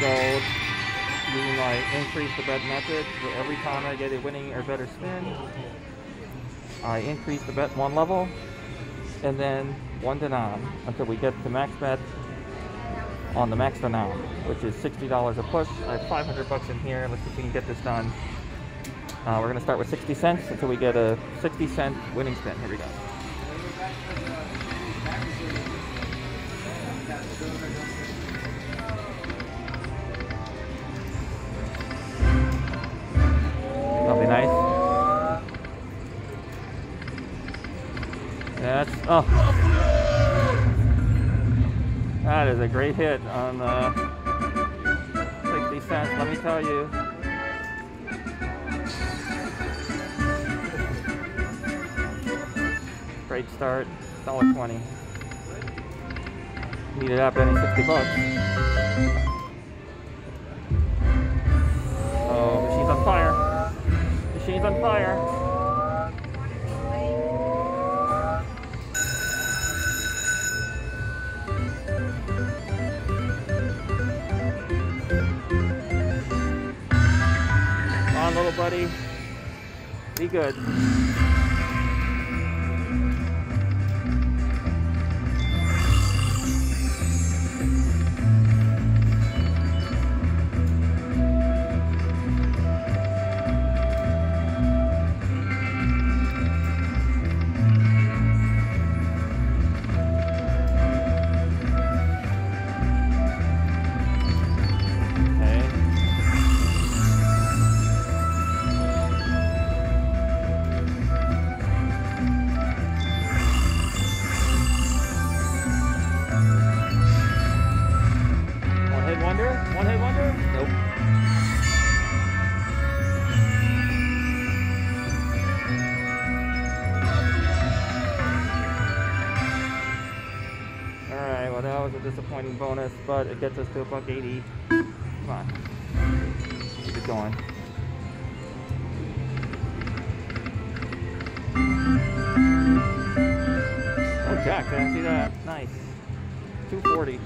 gold using increase the bet method. So every time I get a winning or better spin, I increase the bet one level and then one to nine until we get to max bet on the max denom, which is $60 a push. I have 500 bucks in here. Let's see if we can get this done. Uh, we're gonna start with 60 cents until we get a 60 cent winning spin. Here we go. Nice. That's oh. That is a great hit on uh, 60 cents. Let me tell you. Great start. Dollar twenty. Need it up any 60 bucks. On, little buddy. Be good. Hit wonder? Nope. Alright, well that was a disappointing bonus, but it gets us to a buck 80. Come on. Keep it going. Oh, Jack, didn't see that. Nice. 240.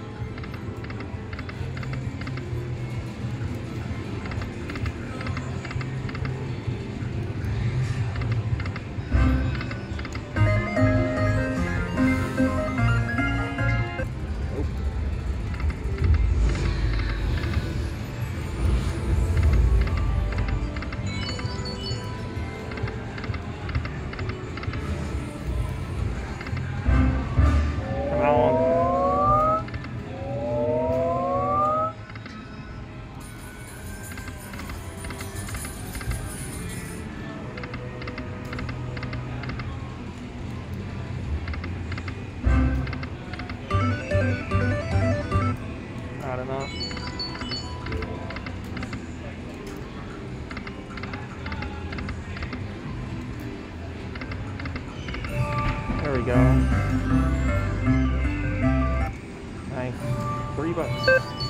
Three bucks.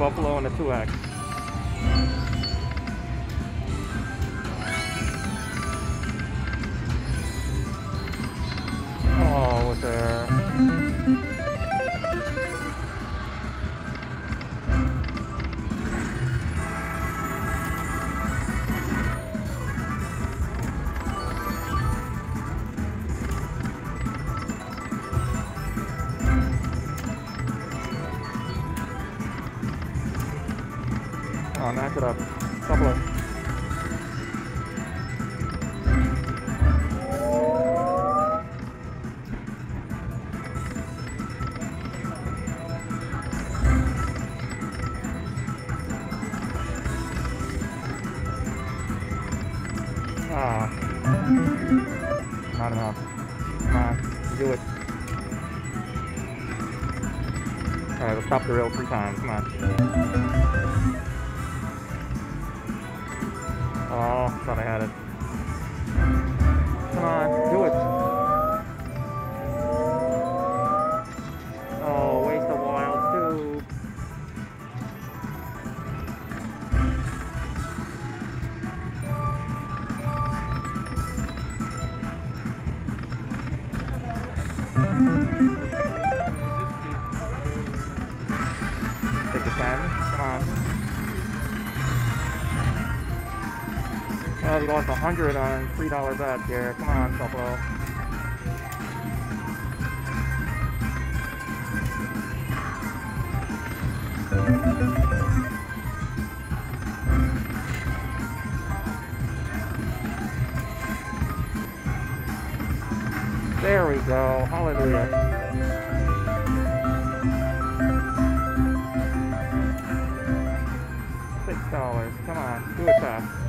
Buffalo and a 2X. Ah. Not enough. Come on. do it. Alright, let's stop the rail three times. Come on. Oh, thought I had it. Come on, do it. Oh, we lost a 100 on $3 bet here. Come on, Buffalo. There we go. Hallelujah. Six dollars. Come on, do it fast.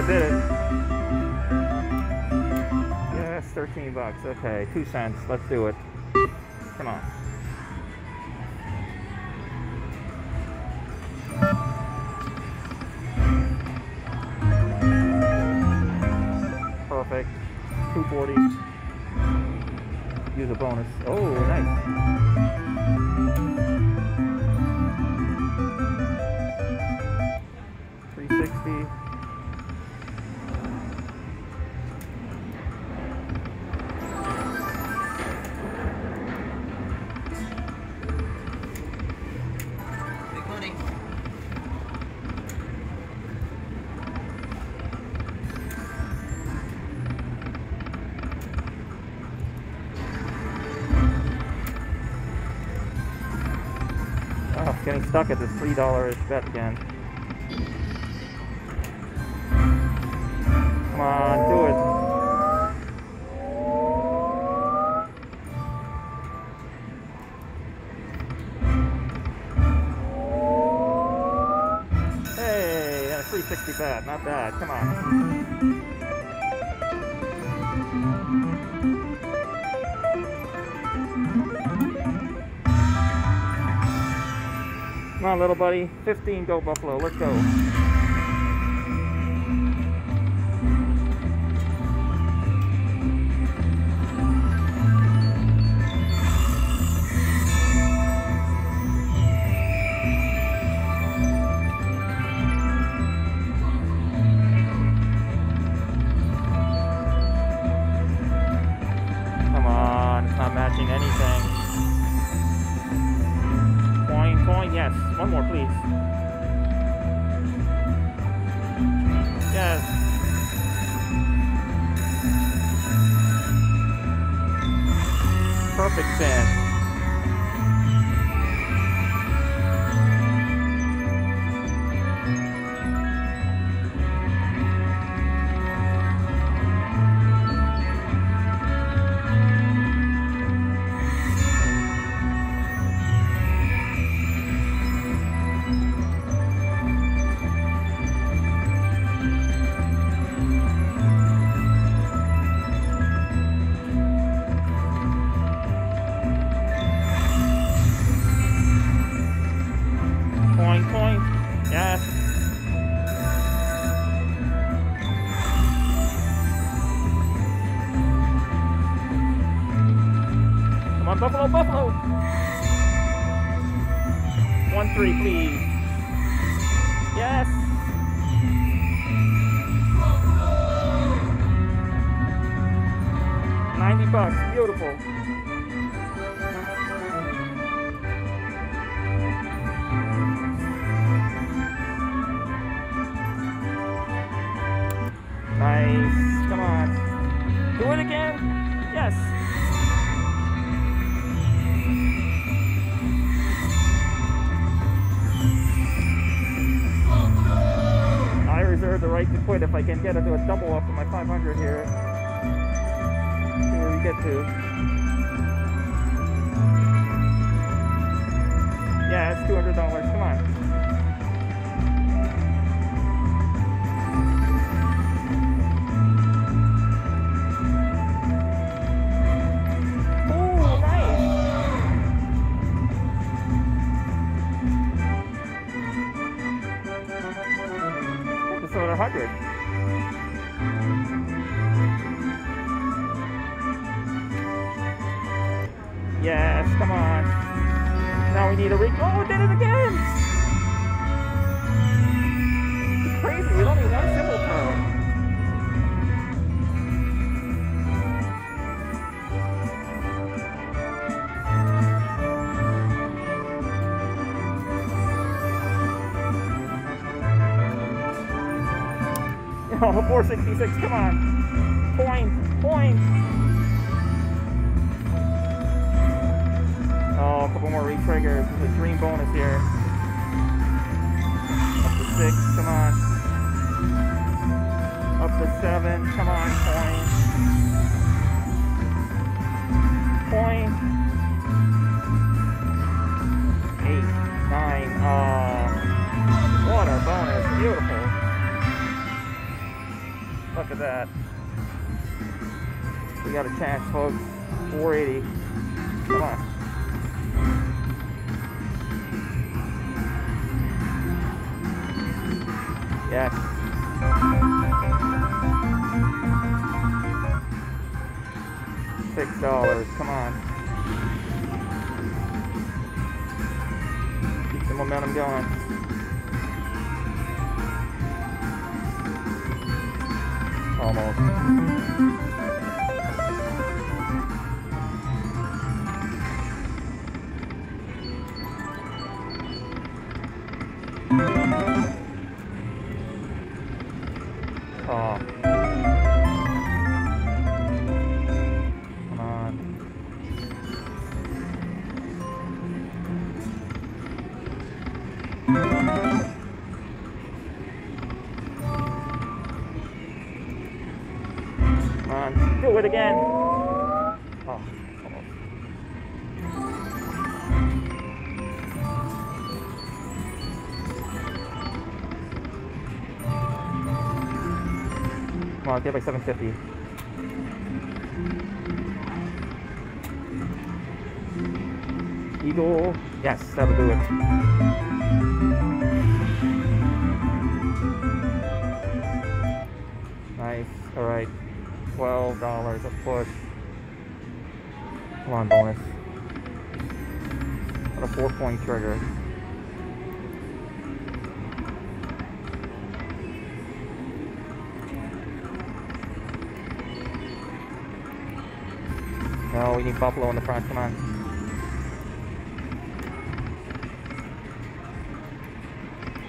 That did it. Yes, 13 bucks. Okay, two cents. Let's do it. Come on. Perfect. 240. Use a bonus. Oh, getting stuck at this three dollar bet again. Come on, do it. Hey, that's 360 bet, not bad. Come on. Come on, little buddy. 15, gold Buffalo. Let's go. Perfect spin. On, Buffalo, Buffalo. One, three, please. Yes. Ninety bucks. Beautiful. Nice. Come on. Do it again. The right to quit if I can get it to a double up to my 500 here. See where we get to. Yeah, it's $200. Come on. 100. Yes, come on. Now we need a re- Oh, did it again! Oh, 466, come on. Point, point. Oh, a couple more re-triggers. A dream bonus here. Up to six, come on. Up to seven, come on, point. Point. Eight, nine, uh, what a bonus, beautiful. Look at that. We got a chance, folks. 480. Come on. Yes. Six dollars. Come on. Keep the momentum going. Almost. On, get by 750. Eagle. Yes, that'll do it. Nice. All right. Twelve dollars a push. Come on, bonus. What a four-point trigger. No, we need Buffalo in the front. Come on.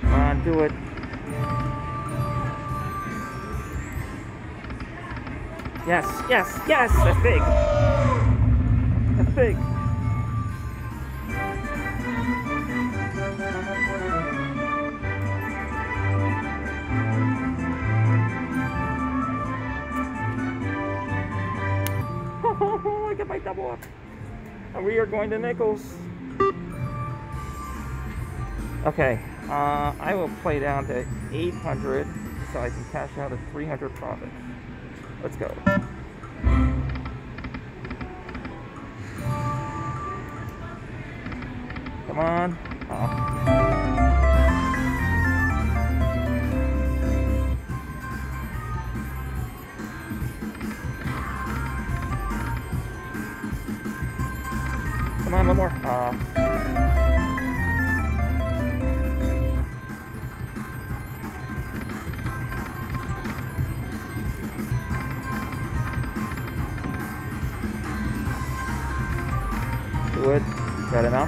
Come on, do it. Yes, yes, yes! That's big. That's big. And we are going to nickels. Okay, uh, I will play down to 800 so I can cash out a 300 profit. Let's go. Come on. Wood. it now?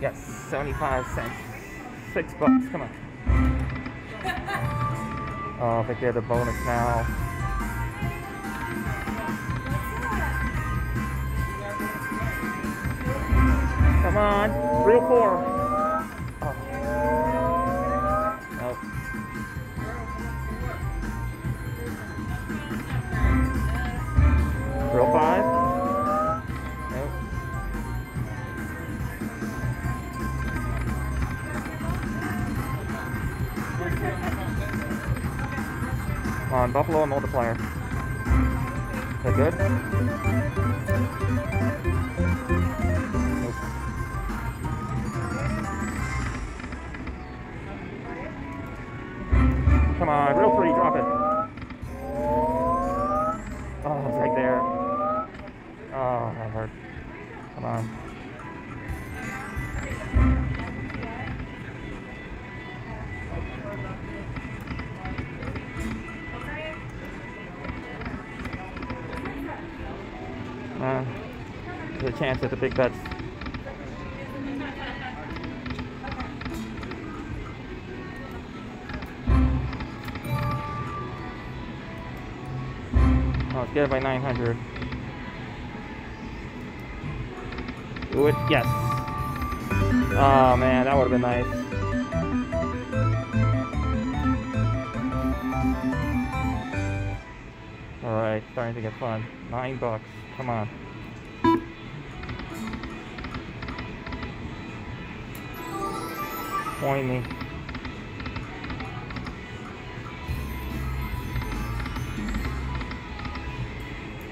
Yes, 75 cents. Six bucks, come on. Oh, I think I get a bonus now. Come on, reel four. On, Buffalo and multiplier. Is that good? Come on, reel three, a chance at the big bets. Oh, let's get it by 900. Do it. Yes. Oh man, that would have been nice. All right, starting to get fun. Nine bucks. Come on. Point me.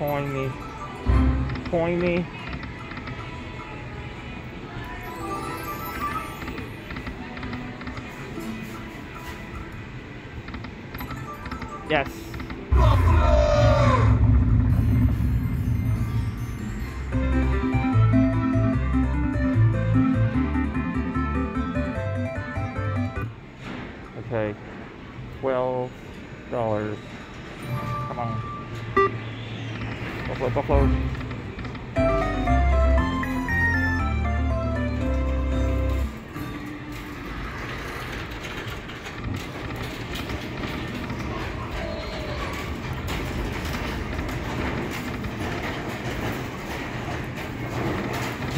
Point me. Point me. Yes. Okay. Twelve dollars. Come on. Buffalo, Buffalo.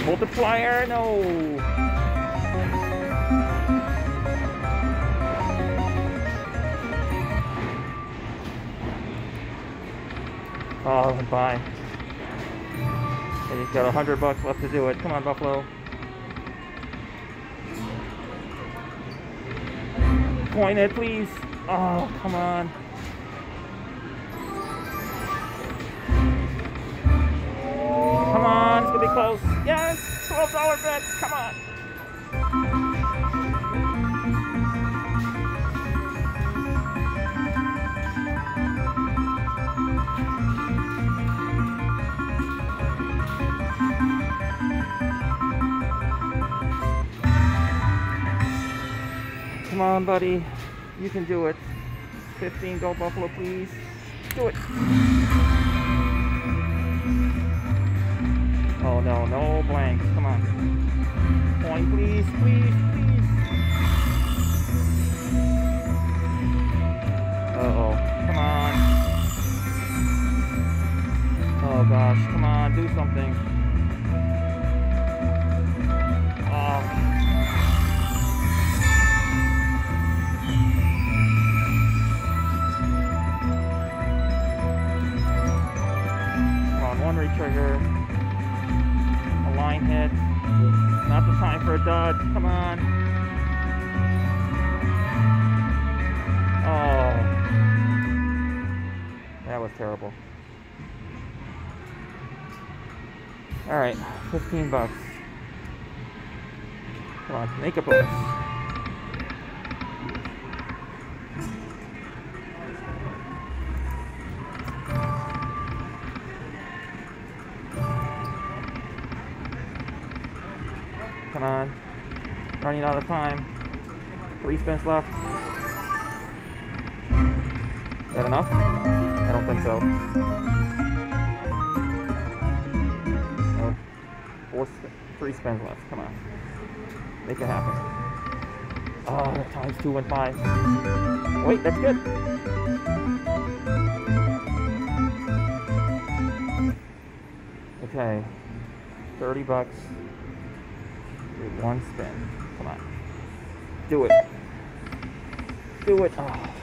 Multiplier, no. Oh, bye. And you've got a hundred bucks left to do it. Come on, Buffalo. Point it, please. Oh, come on. Come on, it's gonna be close. Yes, twelve dollar bet. Come Come on, buddy. You can do it. 15 Gold Buffalo, please. Do it. Oh, no, no blanks. Come on. Point, please, please, please. Uh-oh. Come on. Oh, gosh. Come on, do something. Oh. Retrigger. A line hit. Not the time for a dud. Come on. Oh. That was terrible. Alright, 15 bucks. Come on, make a bonus. Three spins left. Is that enough? I don't think so. Four three spins left. Come on. Make it happen. Oh, times two and five. Wait, that's good. Okay. 30 bucks. One spin. Come on do it. Do it. Oh.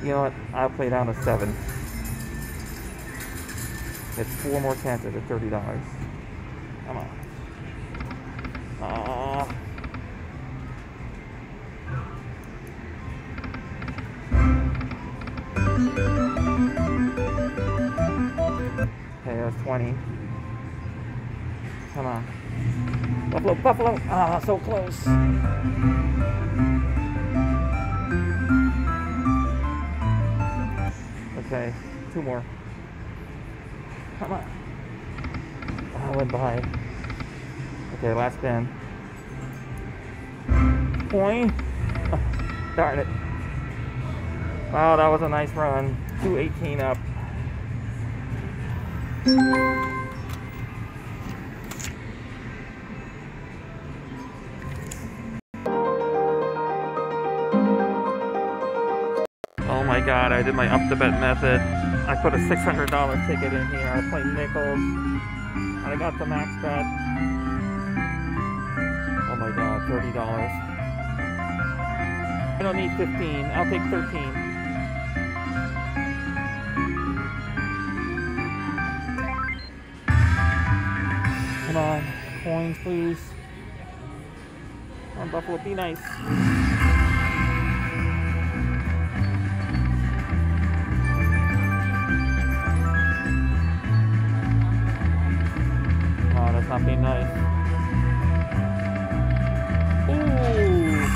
You know what? I'll play down to seven. It's four more chances at thirty dollars. Come on. Ah. Okay, that was twenty. Come on. Buffalo, Buffalo. Ah, so close. Okay, two more. Come on. Oh, I went by. Okay, last spin. Point. darn it. Wow, that was a nice run. 218 up. God, I did my up the bet method. I put a $600 ticket in here. I played nickels. I got the max bet. Oh my god, $30. I don't need 15. I'll take 13. Come on, coins, please. Come on, Buffalo, be nice. Not being nice. Ooh.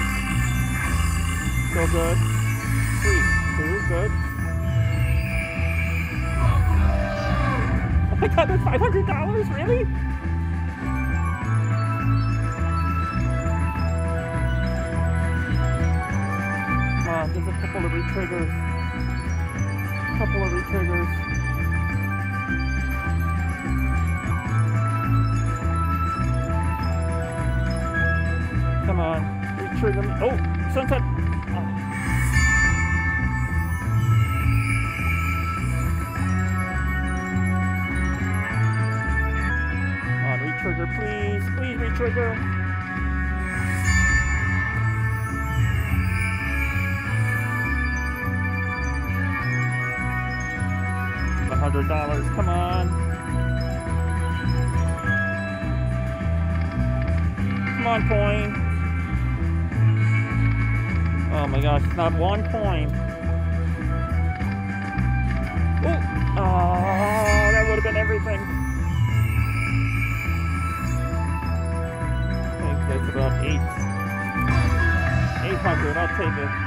So good. Three, two, good. Oh my god, that's $500? Really? Come on, there's a couple of retriggers. Couple of retriggers. Come on, retrigger me. Oh, sunset. Oh. On, retrigger, please. Please retrigger. Hundred dollars. Come on. Come on, coin. Oh my gosh, not one coin. Oh, oh that would have been everything. I think that's about eight. 800, I'll take it.